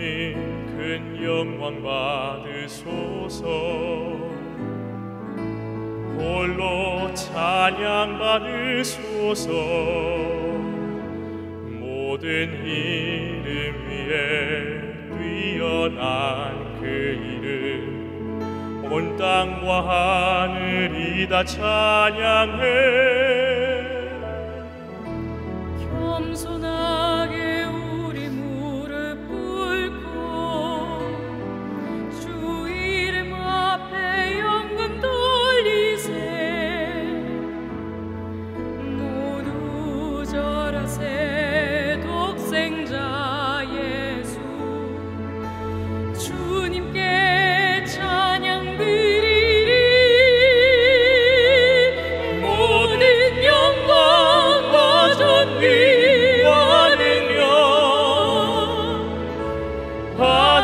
하나님 큰 영광 받으소서. 홀로 찬양 받으소서. 모든 이름 위에 뛰어난 그 이름 온 땅과 하늘이 다 찬양해.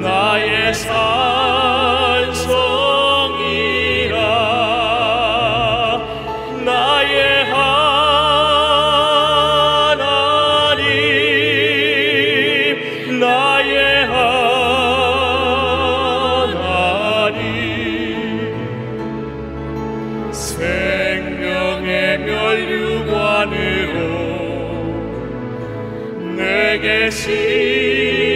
나의 산성이라. 나의 하나님 나의 하나님. 생명의 멸류관으로 내게 신